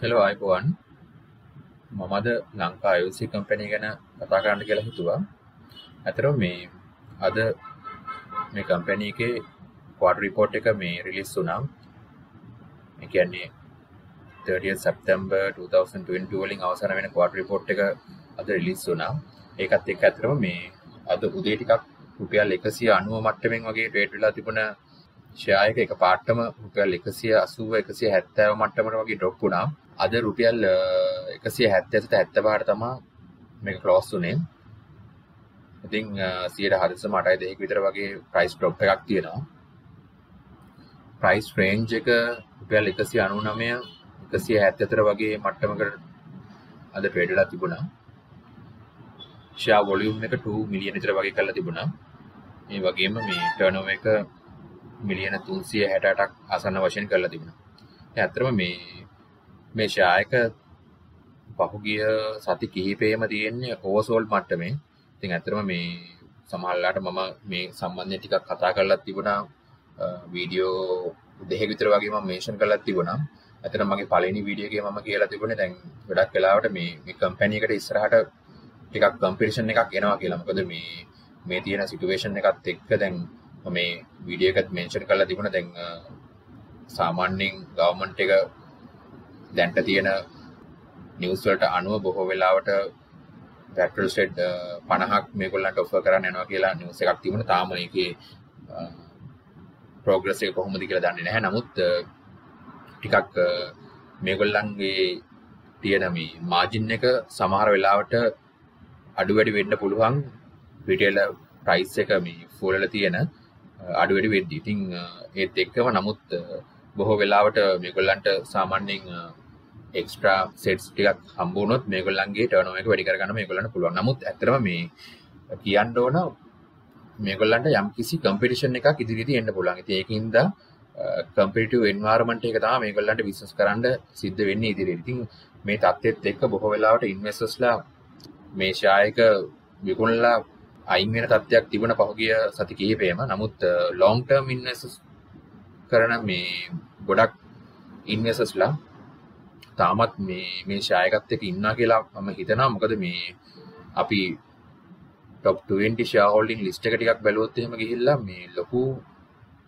Hello අයිබෝවන් මමද Lanka අයසි company ගැන කතා කරන්න කියලා හිතුවා. ඇතර මේ අද මේ කම්පැනීගේ ක්වාඩ රිපෝට් එක මේ රිලිස් වුනම් එකන්නේ 30 සැප්තම්බර් 2020 වලින් අවසන වෙන ක්වාඩ රිපෝට් එක අද රිලිස් වුනා ඒකත් එක් ඇතරම මේ අද උදේ ටිකක් රුපියල් එකසිය අනුව මට්ටමෙන් වගේ ටේට් වෙලා තිබුණ ෂයායක එක පාට්ටම රුපියල් එකසිය අසුව එකසිය හැත්තෑව මට්ටමට වගේ ඩොප් වුණා. අද රුපියල් එකසිය හැත්තඇසට ඇත්ත පාට තමා මේක කලෝස් වනේ ඉතිං සියට හදස මටයි දෙෙක් විතර වගේ ප්‍රයිස් ඩොප් එකක් තියෙනවා. ප්‍රයිස් ෆ්‍රේන්ජ් එක රුපියල් එකසි අනු නමය එකසිය හැත්තතර වගේ මට්ටමකට අද ට්‍රේඩලා තිබුණා. ෂා වොලියුම් එක 2 මිලියන විතර වගේ කරලා තිබුණා. මේ වගේම මේ ටර්නෝව එක මිලියන 368ක් ආසන්න වශයෙන් කරලා තිබුණා. ඒ අතරම මේ මේ ෂායක පහුගිය සති කිහිපෙම තියෙන්නේ ඕවර්සෝල්ඩ් මට්ටමේ. ඉතින් ඇත්තටම මේ සමහරලාට මම මේ සම්බන්ධයෙන් ටිකක් කතා කරලා තිබුණා වීඩියෝ දෙකක විතර වගේ මම මේෂන් කරලා තිබුණා. ඇත්තටම මගේ පළවෙනි වීඩියෝ එකේ මම කියලා තිබුණේ දැන් ගොඩක් වෙලාවට මේ මේ කම්පැනි එකට ඉස්සරහට ටිකක් කම්පිටිෂන් එකක් එනවා කියලා. මොකද මේ මේ තියෙන සිටුවේෂන් එකත් එක්ක දැන් මේ වීඩියෝ එකත් මෙන්ෂන් කරලා තිබුණා දැන් සාමාන්‍යයෙන් ගවර්න්මන්ට් එක දැන්ට තියෙන නිවස් වලට අනුව බොහෝ වෙලාවට පැට්‍රල් ස්ටේට් 50ක් මේගොල්ලන්ට ඔෆර් කරන්න යනවා කියලා නිවස් එකක් තිබුණා. තාම ඒකේ ප්‍රෝග්‍රස් එක කොහොමද කියලා දන්නේ නැහැ. නමුත් ටිකක් මේගොල්ලන්ගේ තියෙන මේ මාජින් එක සමහර වෙලාවට අඩු වැඩි වෙන්න පුළුවන් රිටේල ප්‍රයිස් එක මේ ෆෝලල තියෙන අඩු වැඩි වෙද්දි. ඉතින් ඒත් එක්කම නමුත් බොහෝ වෙලාවට මේගොල්ලන්ට සාමාන්‍යයෙන් එක්ස්ට්‍රා සෙට්ස් ටිකක් හම්බ වුණොත් මේගොල්ලන්ගේ ටර්නෝවර් එක වැඩි කරගන්න මේගොල්ලන්ට පුළුවන්. නමුත් ඇත්තටම මේ කියන්න ඕන මේගොල්ලන්ට යම්කිසි කම්පිටිෂන් එකක් ඉදිරියේදී එන්න පුළුවන්. ඉතින් ඒකින්ද කම්පිටිටිව් එන්වයරන්මන්ට් එක තමයි මේගොල්ලන්ට බිස්නස් කරන්න සිද්ධ වෙන්නේ ඉදිරියට. ඉතින් මේ තත්ත්වෙත් එක්ක බොහෝ වෙලාවට ඉන්වෙස්ටර්ස්ලා මේ ෂායක විකුණලා අයින් වෙන තත්ත්වයක් තිබුණ පහුගිය සති කිහිපෙම. නමුත් ලොන්గ్ ටර්ම් ඉන්වෙස්ටර්ස් කරන මේ ගොඩක් ඉන්වෙස්ටර්ස්ලා තාමත් මේ මේ ෂායකත් එක්ක ඉන්නවා කියලා මම හිතනවා. මොකද මේ අපි ටොප් 20 ෂෙයා හෝල්ඩින් ලිස්ට් එක ටිකක් බැලුවොත් එහෙම ගිහිල්ලා මේ ලොකු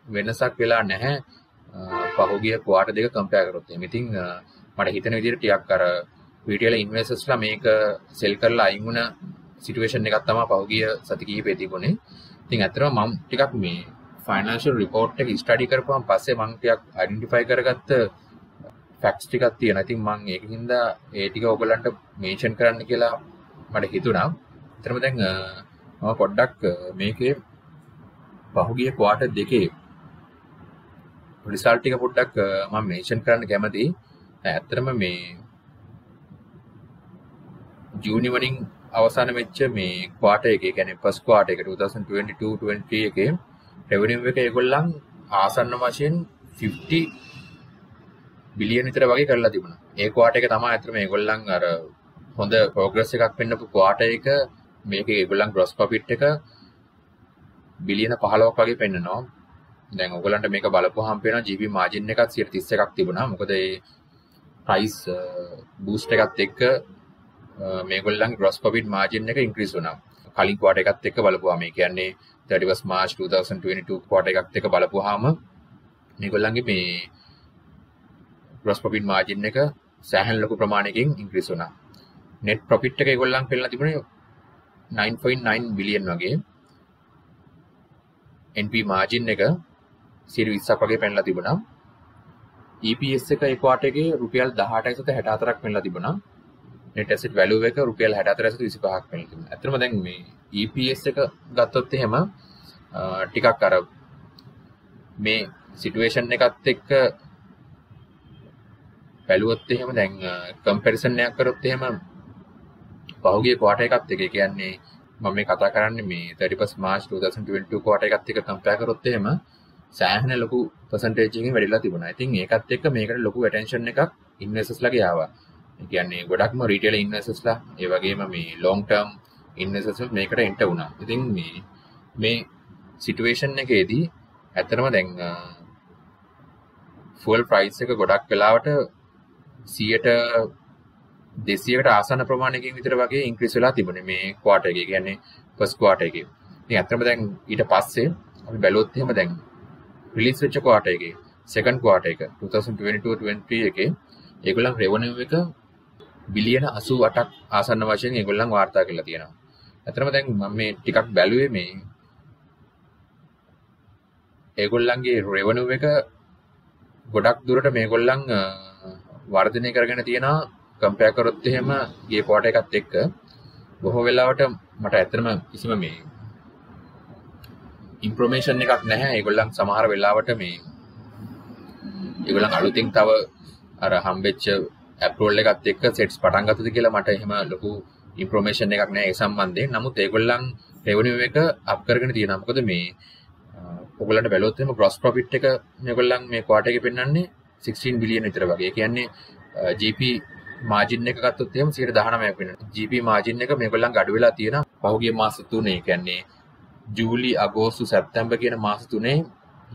වෙනසක් වෙලා නැහැ පහුගිය ක්වාටර් දෙක කම්පෙයාර් කරොත් එහෙම. ඉතින් මට හිතන විදිහට ටිකක් අර රීටේල් ඉන්වෙස්ටර්ස්ලා මේක සෙල් කරලා අයින් වුණ සිටුවේෂන් එකක් තමයි පහුගිය සති කිහිපෙ තිබුණේ. ඉතින් ඇත්තටම මම ටිකක් මේ ෆයිනෑන්ෂල් රිපෝට් එක ස්ටඩි කරපුවාම පස්සේ මම ටිකක් අයිඩෙන්ටිෆයි කරගත්ත ෆැක්ට්ස් ටිකක් තියෙනවා. ඉතින් මම ඒකින්ද ඒ ටික ඔයගලන්ට මේන්ෂන් කරන්න කියලා මට හිතුණා. ඇත්තටම දැන් මම පොඩ්ඩක් මේකේ පහුගිය ක්වාටර් දෙකේ රිසල්ට් ටික පොඩ්ඩක් මම මේන්ෂන් කරන්න කැමතියි. ඇත්තටම මේ ජූනි වලින් අවසාන වෙච්ච මේ ක්වාටර් එකේ කියන්නේ ෆස්ට් ක්වාටර් එක 2022 23 එකේ රෙවෙනියු එක ඒගොල්ලන් ආසන්න වශයෙන් 50 බිලියන් විතර වගේ කරලා තිබුණා. ඒ ක්වාටර් එක තමයි අතට මේගොල්ලන් අර හොඳ ප්‍රෝග්‍රස් එකක් පෙන්නපු ක්වාටර් එක මේකේ ඒගොල්ලන් ග්‍රොස් ප්‍රොෆිට් එක බිලියන 15ක් වගේ පෙන්නනවා. දැන් ඔයගලන්ට මේක බලපුවාම පේනවා GP මාජින් එකත් 31ක් තිබුණා. මොකද ඒ ප්‍රයිස් බූස්ට් uh, එකත් එක්ක මේගොල්ලන් ග්‍රොස් ප්‍රොෆිට් මාජින් එක ඉන්ක්‍රීස් වුණා. කලින් ක්වාටර් එකත් එක්ක බලපුවාම ඒ කියන්නේ 31 මාර්ච් 2022 ක්වාටර් එකත් එක්ක බලපුවාම මේගොල්ලන්ගේ මේ ග්‍රොස් ප්‍රොෆිට් මාජින් එක සෑහෙන ලොකු ප්‍රමාණයකින් ඉන්ක්‍රීස් වුණා. net profit එක ඒගොල්ලන් පෙන්නලා තිබුණේ 9.9 බිලියන් වගේ. NP මාජින් එක 20ක් වගේ පෙන්නලා තිබුණා. EPS එක ඒ ක්වාටර් එකේ රුපියල් 18.64ක් පෙන්නලා තිබුණා. Net asset value එක රුපියල් 64.25ක් පෙන්නලා තිබුණා. ඇත්තටම දැන් මේ EPS එක ගත්තොත් එහෙම ටිකක් අර මේ සිටුවේෂන් එකත් එක්ක බැලුවොත් එහෙම දැන් කම්පැරිසන් එකක් කරොත් එහෙම පහුගිය ක්වාටර් එකත් එක්ක කියන්නේ මම මේ කතා කරන්නේ මේ 31 මාර්ච් 2022 ක්වාටර් එකත් එක්ක කම්පෙයාර් කරොත් එහෙම සෑහෙන ලොකු පර්සන්ටේජ් එකකින් වැඩිලා තිබුණා. ඉතින් ඒකත් එක්ක මේකට ලොකු ඇටෙන්ෂන් එකක් ඉන්වෙස්ටර්ස්ලාගේ ආවා. ඒ කියන්නේ ගොඩක්ම රීටේල් ඉන්වෙස්ටර්ස්ලා ඒ වගේම මේ ලොන්ග් ටර්ම් ඉන්වෙස්ටර්ස් මේකට එන්ටර් වුණා. ඉතින් මේ මේ සිටුවේෂන් එකේදී ඇත්තටම දැන් ෆුවල් ප්‍රයිස් එක ගොඩක් වෙලාවට සියට දෙසියකට ආසන්න ප්‍රමාණයකින් විතර වගේ ඉන්ක්‍රීස් වෙලා තිබුණේ මේ ක්වාටර් එකේ කියන්නේ ෆස්ට් ක්වාටර් එකේ. ඉතින් ඇත්තටම දැන් ඊට පස්සේ අපි බැලුවොත් එහෙම දැන් රිලීස් වෙච්ච ක්වාටර් එකේ සෙකන්ඩ් ක්වාටර් එක 2022-23 එකේ ඒගොල්ලන් රෙවෙනියු එක බිලියන 88ක් ආසන්න වශයෙන් ඒගොල්ලන් වාර්තා කරලා තියෙනවා. ඇත්තටම දැන් මම මේ ටිකක් බැලුවේ මේ ඒගොල්ලන්ගේ රෙවෙනියු එක ගොඩක් දුරට මේගොල්ලන් වර්ධනය කරගෙන තියෙනවා. කම්පෙයාර් කරොත් එහෙම ගිය ක්වාටර් එකත් එක්ක. බොහෝ වෙලාවට මට ඇත්තටම කිසිම මේ ඉන්ෆර්මේෂන් එකක් නැහැ. ඒගොල්ලන් සමහර වෙලාවට මේ ඒගොල්ලන් අලුතින් තව අර හම්බෙච්ච ඇප්‍රෝල් එකත් එක්ක සෙට්ස් පටන් ගත්තද කියලා මට එහෙම ලොකු ඉන්ෆර්මේෂන් එකක් නැහැ ඒ සම්බන්ධයෙන්. නමුත් ඒගොල්ලන් රෙවෙනියු එක අප් කරගෙන තියෙනවා. මොකද මේ ඔයගොල්ලන්ට බැලුවොත් එහෙම ග්‍රොස් ප්‍රොෆිට් එක මේගොල්ලන් මේ ක්වාටර් එකේ පෙන්වන්නේ 16 බිලියන විතර වගේ. ඒ කියන්නේ GP මාජින් එක ගත්තොත් එහෙම 19ක් වෙනවා. GP මාජින් එක මේගොල්ලන් අඩු වෙලා තියෙනවා. පහුගිය මාස තුනේ. ඒ කියන්නේ ජූලි අගෝස්තු සැප්තැම්බර් කියන මාස තුනේ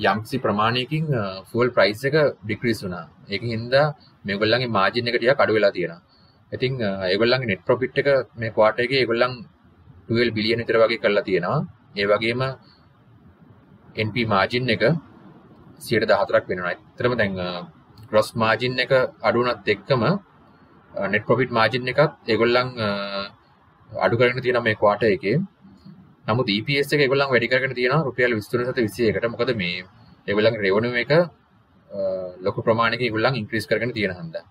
යම්කිසි ප්‍රමාණයකින් ෆුවල් ප්‍රයිස් එක ඩික්‍රීස් වුණා. ඒකින් හින්දා මේගොල්ලන්ගේ මාජින් එක ටිකක් අඩු වෙලා තියෙනවා. ඉතින් ඒගොල්ලන්ගේ net profit එක මේ quarter එකේ ඒගොල්ලන් 12 බිලියන විතර වගේ කරලා තියෙනවා. ඒ වගේම NP margin එක 14ක් වෙනවා. ඇත්තටම දැන් gross margin එක අඩු වුණත් එක්කම net profit margin එකත් ඒගොල්ලන් අඩු කරගෙන තියෙනවා මේ quarter එකේ. නමුත් EPS එක ඒගොල්ලන් වැඩි කරගෙන තියෙනවා රුපියල් 23.21කට. මොකද මේ ඒගොල්ලන්ගේ revenue එක ලොකු ප්‍රමාණයක ඒගොල්ලන් ඉන්ක්‍රීස් කරගෙන තියෙන හන්දා.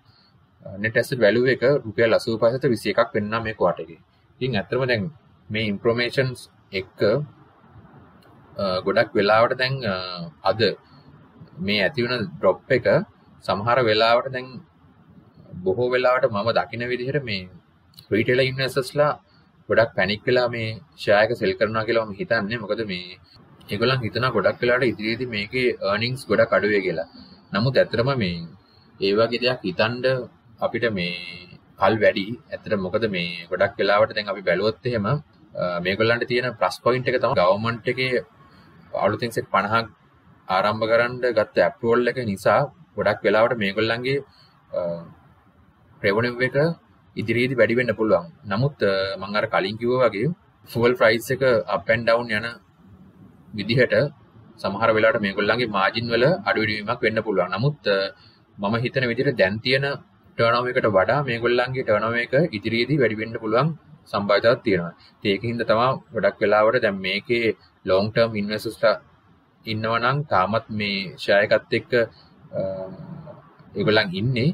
net asset value එක රුපියල් 85.21ක් වෙන්නා මේ ක්වාටර් එකේ. ඉතින් ඇත්තටම දැන් මේ ඉන්ෆර්මේෂන්ස් එක්ක ගොඩක් වෙලාවට දැන් අද මේ ඇති වෙන ඩ්‍රොප් එක සමහර වෙලාවට දැන් බොහෝ වෙලාවට මම දකින විදිහට මේ රීටේල ඉන්වෙස්ටර්ස්ලා ගොඩක් පැනික් වෙලා මේ ෂෙයා එක සෙල් කරනවා කියලා මම හිතන්නේ මොකද මේ ඒගොල්ලන් හිතනවා ගොඩක් වෙලාවට ඉදිරියේදී මේකේ earnings ගොඩක් අඩු වෙයි කියලා. නමුත් ඇත්තටම මේ ඒ වගේ දෙයක් හිතනද අපිට මේ කල් වැඩි. ඇත්තට මොකද මේ ගොඩක් වෙලාවට දැන් අපි බැලුවොත් එහෙම මේගොල්ලන්ට තියෙන ප්ලස් පොයින්ට් එක තමයි ගවර්න්මන්ට් එකේ අලුතින් සෙට් 50ක් ආරම්භ කරන්න ගත්ත ඇප්‍රූවල් එක නිසා ගොඩක් වෙලාවට මේගොල්ලන්ගේ රෙවෙනියු එක ඉදිරියේදී වැඩි වෙන්න පුළුවන්. නමුත් මම අර කලින් කිව්වා වගේ ෆුවල් ප්‍රයිස් එක අප් ඇන්ඩ් ඩවුන් යන විදිහට සමහර වෙලාවට මේගොල්ලන්ගේ මාජින් වල අඩු වීමක් වෙන්න පුළුවන්. නමුත් මම හිතන විදිහට දැන් තියෙන ටර්නෝවර් එකට වඩා මේගොල්ලන්ගේ ටර්නෝවර් එක ඉදිරියේදී වැඩි වෙන්න පුළුවන් සම්භාවිතාවක් තියෙනවා. ඒකින්ද තමයි ගොඩක් වෙලාවට දැන් මේකේ long term investors ඉන්නවා නම් තාමත් මේ ෂෙයා එකත් එක්ක ඒගොල්ලන් ඉන්නේ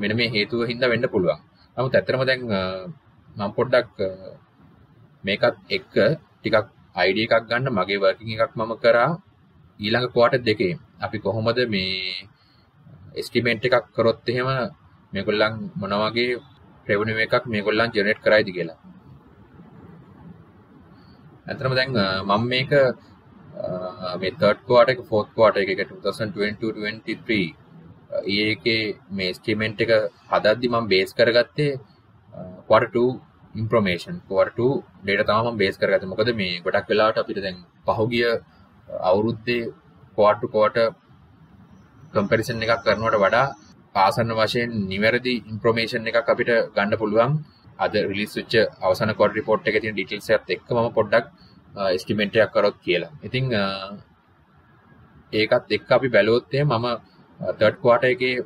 මෙන්න මේ හේතුව හින්දා වෙන්න පුළුවන්. නමුත් ඇත්තටම දැන් මම පොඩ්ඩක් මේකත් එක්ක ටිකක් අයිඩියා එකක් ගන්න මගේ වර්කින් එකක් මම කරා ඊළඟ ක්වාටර් දෙකේ අපි කොහොමද මේ එස්ටිමේට් එකක් කරොත් එහෙම මේගොල්ලන් මොන වගේ රෙවෙනියු එකක් මේගොල්ලන් ජෙනරේට් කරයිද කියලා. ඇත්තටම දැන් මම මේක මේ third quarter එක fourth quarter එක 2022 23 ඒකේ මේ estimate එක හදද්දි මම බේස් කරගත්තේ quarter 2 information quarter 2 data තමයි මම බේස් කරගත්තේ මොකද මේ ගොඩක් වෙලාවට අපිට දැන් පහුගිය අවුරුද්දේ quarter to quarter comparison එකක් කරනවට වඩා ආසන්න වශයෙන් නිවැරදි ඉන්ෆර්මේෂන් එකක් අපිට ගන්න පුළුවන් අද රිලිස් වෙච්ච අවසාන quarter report එකේ තියෙන details එකත් එක්ක මම පොඩ්ඩක් estimate එකක් කරොත් කියලා. ඉතින් ඒකත් එක්ක අපි බැලුවොත් මම third quarter එකේ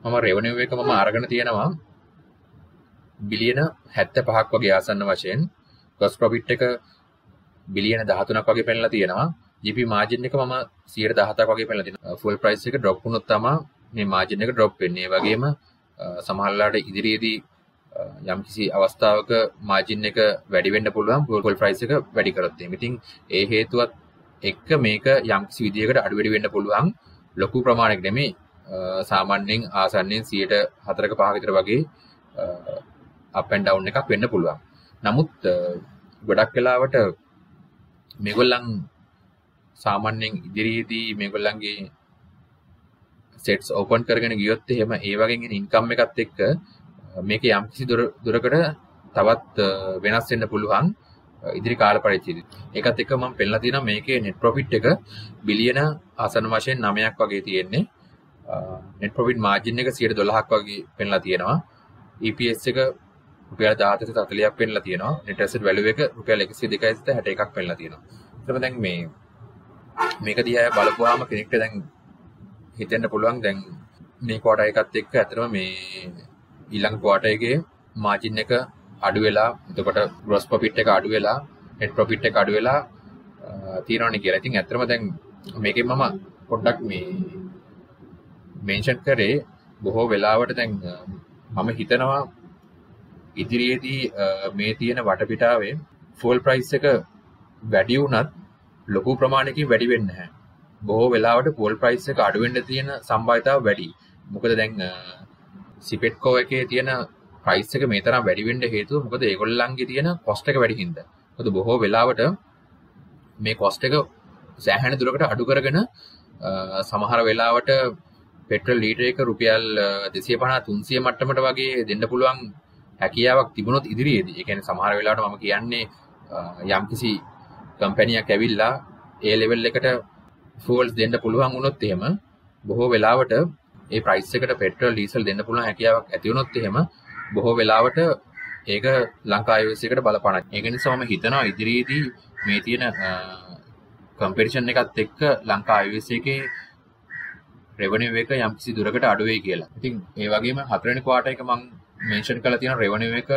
මම revenue එක මම අරගෙන තියෙනවා බිලියන 75ක් වගේ ආසන්න වශයෙන් gross profit එක බිලියන 13ක් වගේ පෙන්නලා තියෙනවා. GP margin එක මම 117ක් වගේ පෙන්නලා තියෙනවා. full price එක drop වුණොත් තමයි මේ මාජින් එක ඩ්‍රොප් වෙන්නේ. ඒ වගේම සමහරලාට ඉදිරියේදී යම්කිසි අවස්ථාවක මාජින් එක වැඩි වෙන්න පුළුවන් ගෝල්ඩ් ප්‍රයිස් එක වැඩි කරොත් එහෙම. ඉතින් ඒ හේතුවත් එක්ක මේක යම්කිසි විදියකට අඩු වැඩි වෙන්න පුළුවන්. ලොකු ප්‍රමාණයක් නෙමෙයි. සාමාන්‍යයෙන් ආසන්නයෙන් 104ක 5ක විතර වගේ අප් ඇන්ඩ් ඩවුන් එකක් වෙන්න පුළුවන්. නමුත් ගොඩක් වෙලාවට මේගොල්ලන් සාමාන්‍යයෙන් ඉදිරියේදී මේගොල්ලන්ගේ සෙට්ස් ඕපන් කරගෙන ගියොත් එහෙම ඒ වගේ ඉන්කම් එකත් එක්ක මේක යම්කිසි දුරකට තවත් වෙනස් වෙන්න පුළුවන් ඉදිරි කාල පරිච්ඡේදෙ. ඒකත් එක්ක මම පෙන්නලා තියෙනවා මේකේ net profit එක බිලියන ආසන වශයෙන් 9ක් වගේ තියෙන්නේ. net profit margin එක 112ක් වගේ පෙන්ලා තියෙනවා EPS එක රුපියල් 1740ක් පෙන්ලා තියෙනවා net asset value එක රුපියල් 102.61ක් පෙන්ලා තියෙනවා එතකොට දැන් මේ මේක දිහා බලපුවාම කෙනෙක්ට දැන් හිතෙන්න පුළුවන් දැන් මේ ක්වාටර් එකත් එක්ක ඇත්තටම මේ ඊළඟ ක්වාටර් එකේ මාජින් එක අඩු වෙලා එතකොට ග්‍රොස් ප්‍රොෆිට් එක අඩු වෙලා නෙට් ප්‍රොෆිට් එක අඩු වෙලා තියෙනවනේ කියලා. ඉතින් ඇත්තටම දැන් මේකෙන් මම පොඩ්ඩක් මේ මෙන්ෂන් කරේ බොහෝ වෙලාවට දැන් මම හිතනවා ඉදිරියේදී මේ තියෙන වටපිටාවේ ෆුල් ප්‍රයිස් එක වැඩි වුණත් ලොකු ප්‍රමාණයකින් වැඩි වෙන්නේ නැහැ. බොහෝ වෙලාවට ෆුල් ප්‍රයිස් එක අඩු වෙන්න තියෙන සම්භාවිතාව වැඩි. මොකද දැන් සිපෙට්කෝ එකේ තියෙන ප්‍රයිස් එක මේ තරම් වැඩි වෙන්න හේතුව මොකද ඒගොල්ලන්ගේ තියෙන කොස්ට් එක වැඩි හින්දා. මොකද බොහෝ වෙලාවට මේ කොස්ට් එක සෑහෙන දුරකට අඩු කරගෙන සමහර වෙලාවට පෙට්‍රල් ලීටර් එක රුපියල් 250 300 මට්ටමට වගේ දෙන්න පුළුවන් හැකියාවක් තිබුණොත් ඉදිරියේදී. ඒ කියන්නේ සමහර වෙලාවට මම කියන්නේ යම්කිසි කම්පැනියක් ඇවිල්ලා ඒ ලෙවල් එකට ෆූල්ස් දෙන්න පුළුවන් වුණොත් එහෙම බොහෝ වෙලාවට ඒ ප්‍රයිස් එකට පෙට්‍රල් ඩීසල් දෙන්න පුළුවන් හැකියාවක් ඇති වුණොත් එහෙම බොහෝ වෙලාවට ඒක ලංකා iOS එකට බලපාන. ඒක නිසා මම හිතනවා ඉදිරියේදී මේ තියෙන කම්පිටිෂන් එකත් එක්ක ලංකා iOS එකේ රෙවනිව් එක යම්කිසි දුරකට අඩු වෙයි කියලා. ඉතින් ඒ වගේම හතරවෙනි ක්වාටර් එක මම මෙන්ෂන් කරලා තියෙන රෙවනිව් එක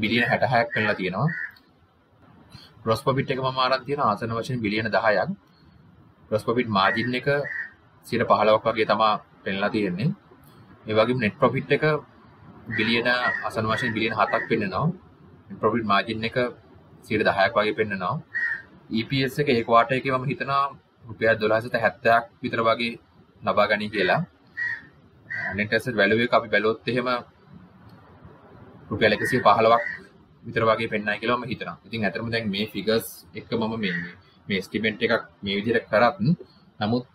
බිලියන 66ක් කරලා තියෙනවා. ග්‍රොස් ප්‍රොෆිට් එක මම අරන් තියෙන ආසන වශයෙන් බිලියන 10ක්. ග්‍රොස් ප්‍රොෆිට් මාජින් එක 15ක් වගේ තමයි පෙන්ලා තියෙන්නේ. ඒ වගේම නෙට් ප්‍රොෆිට් එක බිලියන අසන වශයෙන් බිලියන 7ක් පෙන්නනවා. නෙට් ප්‍රොෆිට් මාජින් එක 10ක් වගේ පෙන්නනවා. EPS එක ඒ ක්වාටර් එකේ මම හිතනවා රුපියල් 1270ක් විතර වගේ ලබා ගනී කියලා. net asset value එක අපි බැලුවොත් එහෙම රුපියල් 115ක් විතර වගේ පෙන්නයි කියලා මම හිතනවා. ඉතින් ඇත්තටම දැන් මේ ෆිගර්ස් එක මම මේ මේ එස්ටිමේට් එකක් මේ විදිහට කරත් නමුත්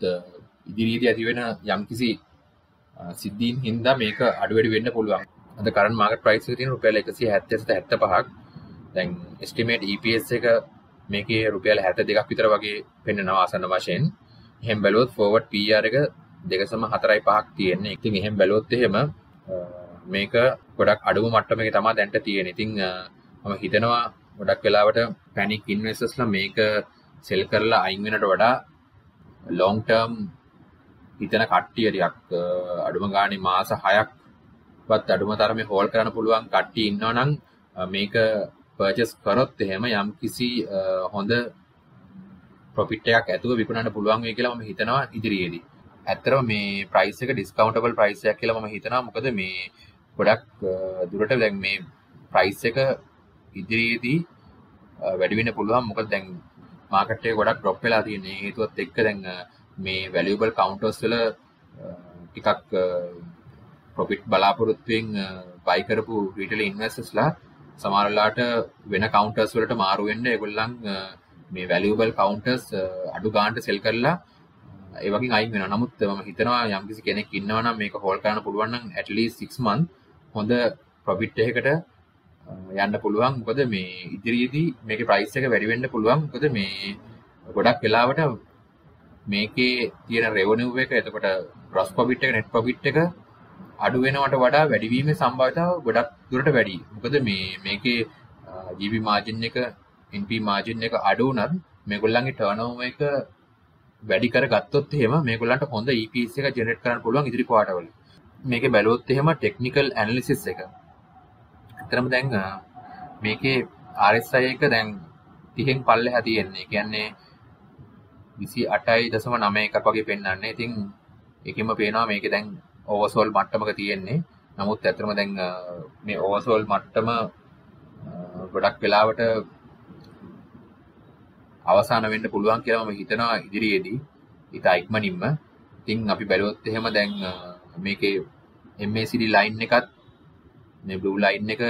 ඉදිරියේදී ඇති වෙන යම්කිසි සිද්ධීන් හින්දා මේක අඩු වැඩි වෙන්න පුළුවන්. අද කරන්ට් මාකට් ප්‍රයිස් එක තියෙන රුපියල් 170 75ක්. දැන් එස්ටිමේට් EPS එක මේකේ රුපියල් 72ක් විතර වගේ පෙන්වනවා ආසන්න වශයෙන්. එහෙම බැලුවොත් forward PR එක 2.45ක් තියෙන්නේ. ඉතින් එහෙම බැලුවොත් එහෙම මේක ගොඩක් අඩුම මට්ටමක තමයි දැන්ට තියෙන. ඉතින් මම හිතනවා ගොඩක් වෙලාවට පැනික් ඉන්වෙස්ටර්ස්ලා මේක සෙල් කරලා අයින් වෙනට වඩා ලොං ටර්ම් හිතන කට්ටිය ටිකක් අඩුම ගානේ මාස 6ක්වත් අඩුම තරමේ හෝල් කරන්න පුළුවන් කට්ටිය ඉන්නවා නම් මේක පර්චස් කරොත් එහෙම යම් කිසි හොඳ ප්‍රොෆිට් එකක් ඇතුව විකුණන්න පුළුවන් වෙයි කියලා මම හිතනවා ඉදිරියේදී. ඇත්තටම මේ ප්‍රයිස් එක ඩිස්කවුන්ටබල් ප්‍රයිස් එකක් කියලා මම හිතනවා. මොකද මේ ගොඩක් දුරට දැන් මේ ප්‍රයිස් එක ඉදිරියේදී වැඩි වෙන්න පුළුවන්. මොකද දැන් මාකට් එක ගොඩක් ඩ්‍රොප් වෙලා තියෙන හේතුවත් එක්ක දැන් මේ වැලියබල් කවුන්ටර්ස් වල ටිකක් ප්‍රොෆිට් බලාපොරොත්තුවෙන් බයි කරපු රීටේල් ඉන්වෙස්ටර්ස්ලා සමහර වෙලාවට වෙන කවුන්ටර්ස් වලට මාරු වෙන්න ඒගොල්ලන් මේ වැලියබල් කවුන්ටර්ස් අඩු ගානට සෙල් කරලා ඒ වගේ අයින් වෙනවා. නමුත් මම හිතනවා යම්කිසි කෙනෙක් ඉන්නවා නම් මේක හෝල් කරන්න පුළුවන් නම් at least 6 month හොඳ ප්‍රොෆිට් එකකට යන්න පුළුවන්. මොකද මේ ඉදිරියේදී මේකේ ප්‍රයිස් එක වැඩි වෙන්න පුළුවන්. මොකද මේ ගොඩක් වෙලාවට මේකේ තියෙන රෙවනිව් එක එතකොට ග්‍රොස් ප්‍රොෆිට් එක නෙට් ප්‍රොෆිට් එක අඩු වෙනවට වඩා වැඩිවීමේ සම්භාවිතාව ගොඩක් දුරට වැඩි. මොකද මේ මේකේ GP මාර්ජින් එක NP මාර්ජින් එක අඩු වුණත් මේගොල්ලන්ගේ ටර්නෝවර් එක වැඩි කරගත්තොත් එහෙම මේගොල්ලන්ට හොඳ EPS එක ජෙනරේට් කරන්න පුළුවන් ඉදිරි ක්වාටර් වල. මේකේ බැලුවොත් එහෙම ටෙක්නිකල් ඇනලිසිස් එක. ඇත්තටම දැන් මේකේ RSI එක දැන් 30න් පල්ලෙහා තියෙන්නේ. කියන්නේ 28.9 එකක් වගේ පෙන්වන්නේ. ඉතින් ඒකෙම පේනවා මේකේ දැන් ඕවර්සෝල් මට්ටමක තියෙන්නේ. නමුත් ඇත්තටම දැන් මේ ඕවර්සෝල් මට්ටම ගොඩක් වෙලාවට අවසාන වෙන්න පුළුවන් කියලා මම හිතනවා ඉදිරියේදී. ඉතා ඉක්මනින්ම. ඉතින් අපි බැලුවොත් එහෙම දැන් මේකේ MACD ලයින් එකත් මේ බ්ලූ ලයින් එක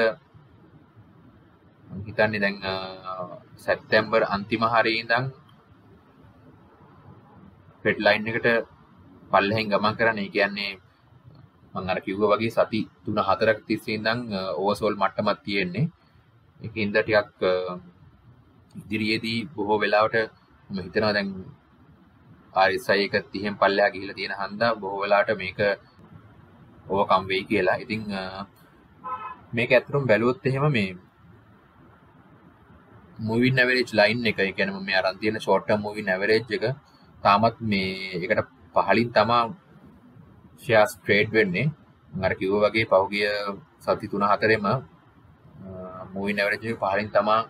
මම හිතන්නේ දැන් සැප්තැම්බර් අන්තිම හරියේ ඉඳන් රෙඩ් ලයින් එකට පල්ලෙහෙන් ගමන් කරන්නේ. ඒ කියන්නේ මම අර කිව්වා වගේ සති 3 4ක් තිස්සේ ඉඳන් ඕවර්සෝල් මට්ටමක් තියෙන්නේ. ඒකින්ද ටිකක් ඉදිරියේදී බොහෝ වෙලාවට මම හිතනවා දැන් RSI එක 30න් පල්ලෙහා ගිහිලා තියෙන හන්දා බොහෝ වෙලාවට මේක ඕවර්කම් වෙයි කියලා. ඉතින් මේක ඇත්තටම බැලුවොත් එහෙම මේ මූවින් ඇවරේජ් ලයින් එක ඒ කියන්නේ මේ අරන් තියෙන ෂෝට් ටර්ම් මූවින් ඇවරේජ් එක තාමත් මේ එකට පහලින් තමා ෂෙයාර්ස් ට්‍රේඩ් වෙන්නේ. මම අර කිව්වා වගේ පහුගිය සති 3 4ෙම මූවින් ඇවරේජ් එක පහලින් තමා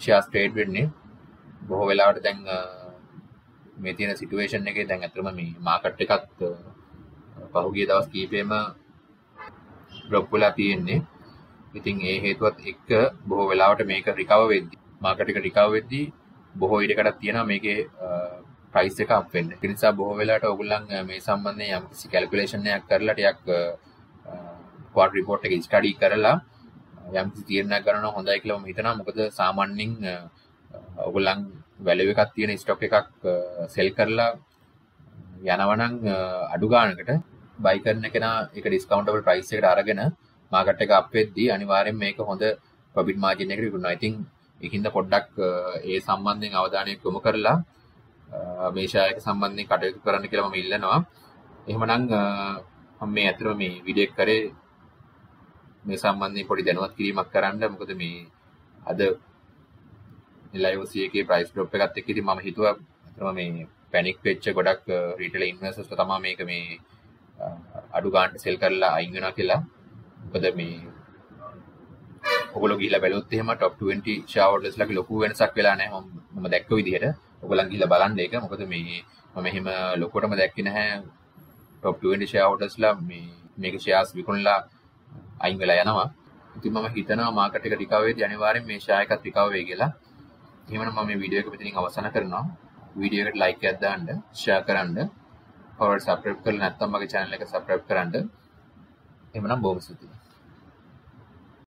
ෂෙයාර්ස් ට්‍රේඩ් වෙන්නේ. බොහෝ වෙලාවට දැන් මේ තියෙන සිටුවේෂන් එකේ දැන් ඇත්තටම මේ මාකට් එකත් පහුගිය දවස් කීපෙම ඩ්‍රොප් වෙලා තියෙන්නේ. ඉතින් ඒ හේතුවත් එක්ක බොහෝ වෙලාවට මේක රිකවර් වෙද්දි මාකට් එක රිකවර් වෙද්දි බොහෝ ඉඩකඩක් තියෙනවා මේකේ ප්‍රයිස් එක අප් වෙන්න. ඒ නිසා බොහෝ වෙලාවට ඕගොල්ලන් මේ සම්බන්ධයෙන් යම්කිසි කැල්කියුලේෂන් එකක් කරලා ටිකක් ක්වාටර් රිපෝට් එක ස්ටඩි කරලා යම්කිසි තීරණයක් ගන්න හොඳයි කියලා මම හිතනවා. මොකද සාමාන්‍යයෙන් ඔගොල්ලන් වැලියු එකක් තියෙන ස්ටොක් එකක් සෙල් කරලා යනවනම් අඩු ගානකට බයි කරන කෙනා ඒක ඩිස්කවුන්ටබල් ප්‍රයිස් එකට අරගෙන මාකට් එක අප් වෙද්දී අනිවාර්යෙන් මේක හොඳ ප්‍රොෆිට් මාජින් එකකට විකුණනවා. ඉතින් ඒකින්ද පොඩ්ඩක් ඒ සම්බන්ධයෙන් අවධානය යොමු කරලා මේ ෂෙයාර් එක සම්බන්ධයෙන් කටයුතු කරන්න කියලා මම ඉල්ලනවා. එහෙමනම් මම මේ අතර මේ වීඩියෝ එක කරේ මේ සම්බන්ධයෙන් පොඩි දැනුවත් කිරීමක් කරන්න. මොකද මේ අද LIOC එකේ ප්‍රයිස් ඩ්‍රොප් එකත් එක්ක ඉතින් මම හිතුවා අතරම මේ පැනික් වෙච්ච ගොඩක් රීටේල් ඉන්වෙස්ටර්ස්ලා තමයි මේක මේ අඩු ගානට සෙල් කරලා අයින් වෙනවා කියලා. මොකද මේ ඔගොල්ලෝ ගිහිල්ලා බැලුවොත් එහෙම top 20 shareholdersලාගේ ලොකු වෙනසක් වෙලා නැහැ මම දැක්ක විදිහට. ඔයගොල්ලන් ගිහිල්ලා බලන්න ඒක. මොකද මේ මම එහෙම ලොකුවටම දැක්කේ නැහැ top 20 shareholdersලා මේ මේක shares විකුණලා අයින් වෙලා යනවා. ඉතින් මම හිතනවා මාකට් එක රිකවර් වෙද්දී අනිවාර්යෙන් මේ ෂෙයාර් එකත් රිකවර් වෙයි කියලා. එහෙමනම් මම මේ වීඩියෝ එක මෙතනින් අවසන් කරනවා. වීඩියෝ එකට ලයික් එකක් දාන්න, ෂෙයාර් කරන්න, කවුරුත් සබ්ස්ක්‍රයිබ් කරලා නැත්නම් මගේ channel එක සබ්ස්ක්‍රයිබ් කරන්න. Terminamos isso tudo.